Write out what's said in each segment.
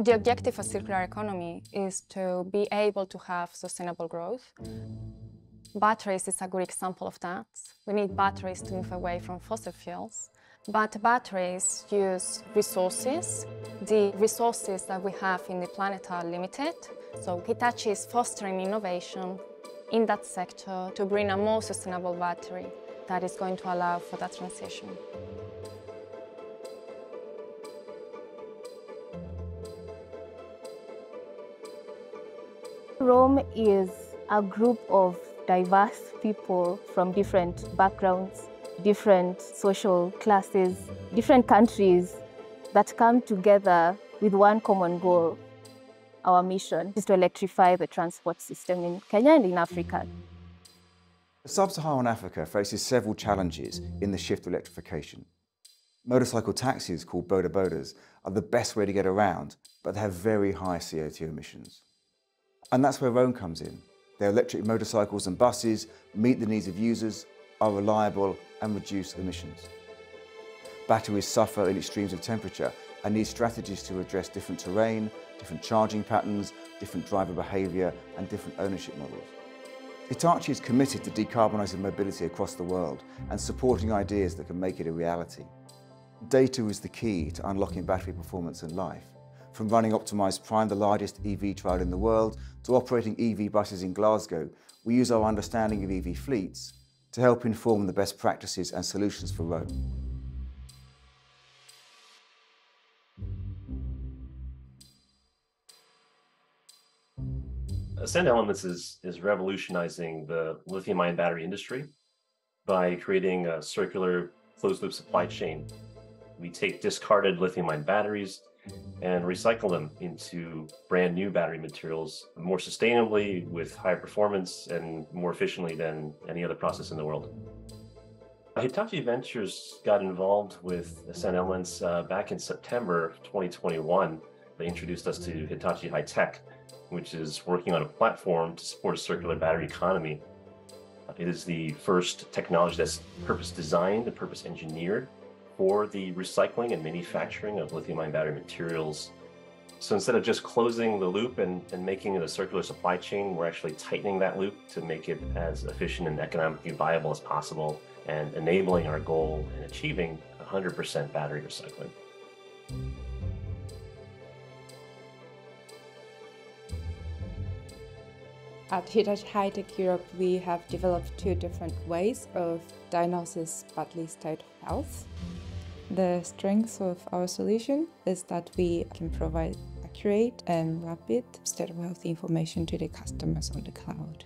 The objective of circular economy is to be able to have sustainable growth. Batteries is a good example of that. We need batteries to move away from fossil fuels. But batteries use resources. The resources that we have in the planet are limited. So Hitachi is fostering innovation in that sector to bring a more sustainable battery that is going to allow for that transition. Roam is a group of diverse people from different backgrounds, different social classes, different countries that come together with one common goal. Our mission is to electrify the transport system in Kenya and in Africa. Sub-Saharan Africa faces several challenges in the shift to electrification. Motorcycle taxis called boda bodas are the best way to get around, but they have very high CO2 emissions. And that's where Roam comes in. Their electric motorcycles and buses meet the needs of users, are reliable and reduce emissions. Batteries suffer in extremes of temperature and need strategies to address different terrain, different charging patterns, different driver behaviour and different ownership models. Hitachi is committed to decarbonising mobility across the world and supporting ideas that can make it a reality. Data is the key to unlocking battery performance in life. From running Optimise Prime, the largest EV trial in the world, to operating EV buses in Glasgow, we use our understanding of EV fleets to help inform the best practices and solutions for Roam. Ascend Elements is, is revolutionizing the lithium ion battery industry by creating a circular closed loop supply chain. We take discarded lithium ion batteries and recycle them into brand new battery materials more sustainably with higher performance and more efficiently than any other process in the world. Hitachi Ventures got involved with Ascend Elements uh, back in September 2021. They introduced us to Hitachi High Tech, which is working on a platform to support a circular battery economy. It is the first technology that's purpose designed and purpose engineered for the recycling and manufacturing of lithium ion battery materials. So instead of just closing the loop and, and making it a circular supply chain, we're actually tightening that loop to make it as efficient and economically viable as possible and enabling our goal in achieving 100% battery recycling. At Hitachi High-Tech Europe, we have developed two different ways of diagnosis battery state of health. The strength of our solution is that we can provide accurate and rapid state of health information to the customers on the cloud.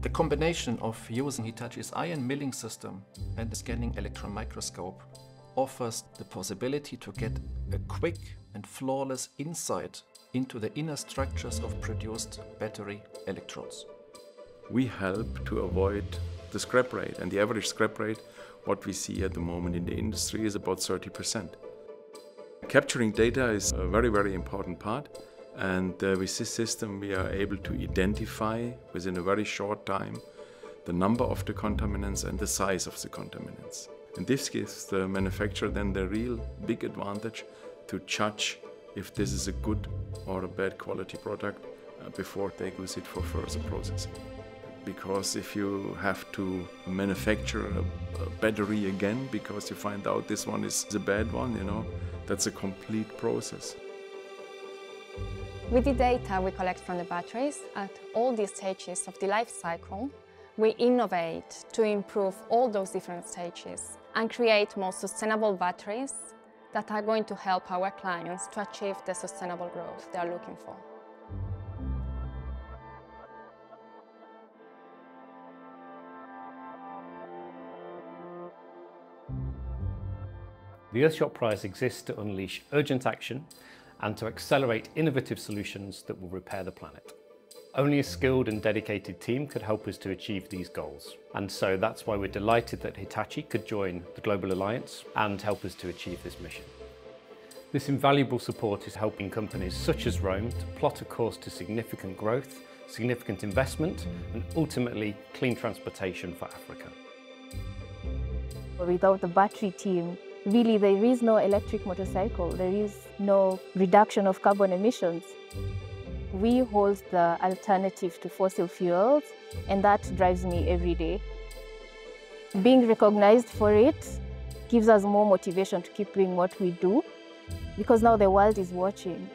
The combination of using Hitachi's ion milling system and the scanning electron microscope offers the possibility to get a quick and flawless insight into the inner structures of produced battery electrodes. We help to avoid the scrap rate and the average scrap rate what we see at the moment in the industry is about 30%. Capturing data is a very, very important part. And uh, with this system, we are able to identify within a very short time the number of the contaminants and the size of the contaminants. And this gives the manufacturer then the real big advantage to judge if this is a good or a bad quality product uh, before they use it for further processing because if you have to manufacture a, a, battery again because you find out this one is the bad one, you know, that's a complete process. With the data we collect from the batteries at all these stages of the life cycle, we innovate to improve all those different stages and create more sustainable batteries that are going to help our clients to achieve the sustainable growth they are looking for. The Earthshot Prize exists to unleash urgent action and to accelerate innovative solutions that will repair the planet. Only a skilled and dedicated team could help us to achieve these goals. And so that's why we're delighted that Hitachi could join the Global Alliance and help us to achieve this mission. This invaluable support is helping companies such as Roam to plot a course to significant growth, significant investment and ultimately clean transportation for Africa. Without the battery team, really there is no electric motorcycle, there is no reduction of carbon emissions. We hold the alternative to fossil fuels, and that drives me every day. Being recognized for it gives us more motivation to keep doing what we do because now the world is watching.